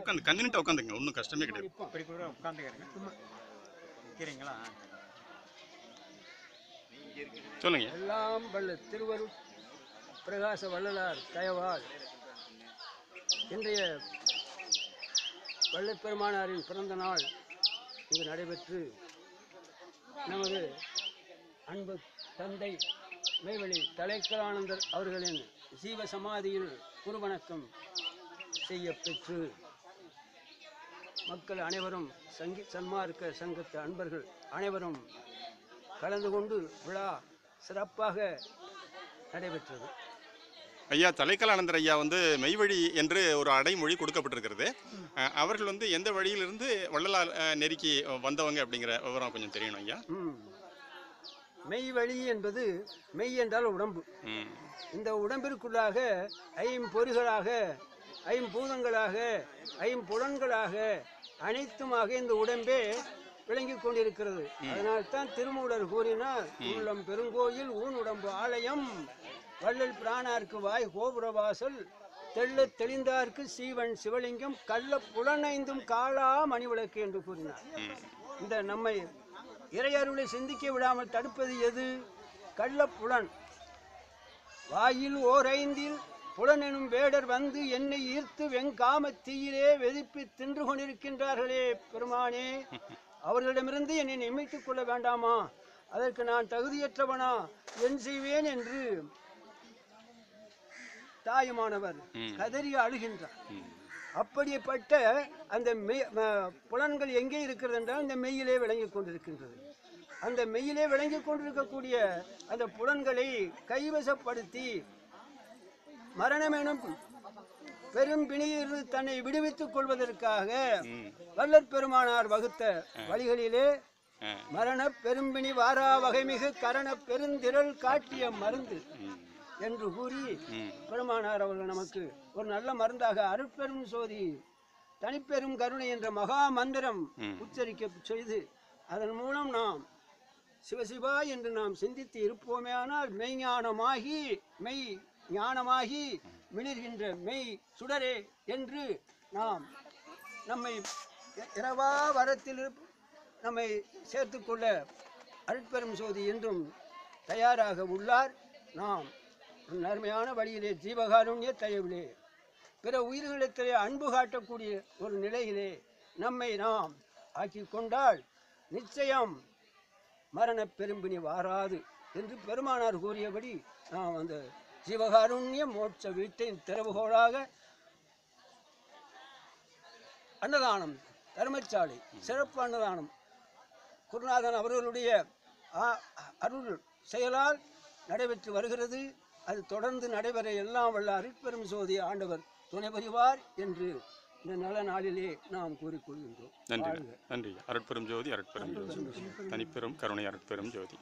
உட்காந்து கன்வீனியன்ட்டா உட்காந்துங்க ஒன்றும் கஷ்டமே கிடையாது. இப்படி கூட உட்காந்துக்கிறேங்க. நிற்கிறீங்களா சொல்லுங்க. எல்லாம் வல்ல திருவருட் பிரகாச வள்ளலார் தயவால். இன்றைய வள்ளப்பெருமானாரின் பிறந்த நாள் இங்கு நடைபெற்று நமது அன்பு தந்தை மெய்வழி தலைக்கலானந்தர் அவர்களின் ஜீவ சமாதியில் குருவணக்கம் செய்யப்பெற்று மக்கள் அனைவரும் சங்கி சன்மார்க்க சங்கத்து அன்பர்கள் அனைவரும் கலந்து கொண்டு விழா சிறப்பாக நடைபெற்றது. ஐயா தலைக்கலானந்தர் ஐயா வந்து மெய்வழி என்று ஒரு அடைமொழி கொடுக்கப்பட்டிருக்கிறது. அவர்கள் வந்து எந்த வழியிலிருந்து வள்ளலார் நெருக்கி வந்தவங்க அப்படிங்கிற விவரம் கொஞ்சம் தெரியணும் ஐயா. மெய் வழி என்பது மெய் என்றால் உடம்பு. இந்த உடம்பிற்குள்ளாக ஐம்பொறிகளாக ஐம்பூதங்களாக ஐம்புலன்களாக அனைத்துமாக இந்த உடம்பே விளங்கிக் கொண்டிருக்கிறது. அதனால்தான் திருமூலர் கூறினார் உள்ளம் பெருங்கோயில் ஊன் உடம்பு ஆலயம். வள்ளல் பிராணார்க்கு வாய் கோபுரவாசல் தெள்ள தெளிந்தார்க்கு சீவன் சிவலிங்கம். கள்ள புலனைந்தும் காலா மணிவிளக்கு என்று கூறினார். இந்த நம்மை இறையருளை சிந்திக்க விடாமல் தடுப்பது எது? கள்ளப்புலன் வாயில் ஓர் ஐந்தில் புலனெனும் வேடர் வந்து என்னை ஈர்த்து வெங்காம தீயிலே வெதுப்பி தின்று கொண்டிருக்கின்றார்களே பெருமானே. அவர்களிடமிருந்து என்னை நியமித்துக் கொள்ள வேண்டாமா? அதற்கு நான் தகுதியற்றவனா? என் செய்வேன் என்று தாயுமானவர் கதறி அழுகின்றார். அப்படிப்பட்ட அந்த மெய் புலன்கள் எங்கே இருக்கிறது என்றால் இந்த மெய்யிலே விளங்கிக் கொண்டிருக்கின்றது. அந்த மெய்யிலே விளங்கிக் கொண்டிருக்கக்கூடிய அந்த புலன்களை கைவசப்படுத்தி மரணம் எனும் பெரும் பிணியிலிருந்து தன்னை விடுவித்துக் கொள்வதற்காக வல்லற் பெருமானார் வகுத்த வழிகளிலே மரண பெரும்பிணி வாரா வகைமிகு கரண பெருந்திரள் காட்டிய மருந்து என்று கூறி பெருமானார் அவர்கள் நமக்கு ஒரு நல்ல மருந்தாக அருட்பெரும் சோதி தனிப்பெரும் கருணை என்ற மகா மந்திரம் உச்சரிக்க செய்து அதன் மூலம் நாம் சிவசிவா என்று நாம் சிந்தித்து இருப்போமே ஆனால் மெய்ஞானமாகி மெய் ஞானமாகி மிளிர்கின்ற மெய் சுடரே என்று நாம் நம்மை இரவா வரத்தில் இருப்ப- நம்மை சேர்த்துக்கொள்ள அருட்பெரும் சோதி என்றும் தயாராக உள்ளார். நாம் ஒரு வழியிலே ஜீவகாருண்ய தயவிலே பிற உயிர்களிடத்திலே அன்பு காட்டக்கூடிய ஒரு நிலையிலே நம்மை நாம் ஆக்கி கொண்டால் நிச்சயம் மரண பெரும்பினி வாராது என்று பெருமானார் கூறியபடி நாம் அந்த ஜீவகாருண்ய மோட்ச வீட்டின் திறவுகோலாக அன்னதானம் தர்மச்சாலை சிறப்பு அன்னதானம். குருநாதன் அவர்களுடைய அருள் செயலால் நடைபெற்று வருகிறது. அது தொடர்ந்து நடைபெற எல்லாம் வல்ல அருட்பெரும் சோதி ஆண்டவர் துணை புரிவார் என்று இந்த நல்ல நாளிலே நாம் கூறிக்கொள்கின்றோம். நன்றி. நன்றி அருட்பெரும் ஜோதி. அருட்பெரும் ஜோதி. தனிப்பெரும் கருணை அருட்பெரும் ஜோதி.